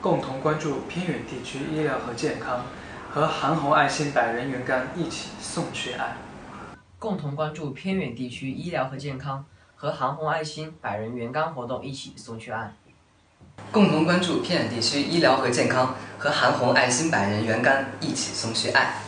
共同关注偏远地区医疗和健康和韩红爱心百人援肝一起送去爱。共同关注偏远地区医疗和健康和韩红爱心百人援肝活动一起送去爱。共同关注偏远地区医疗和健康和韩红爱心百人援肝一起送去爱。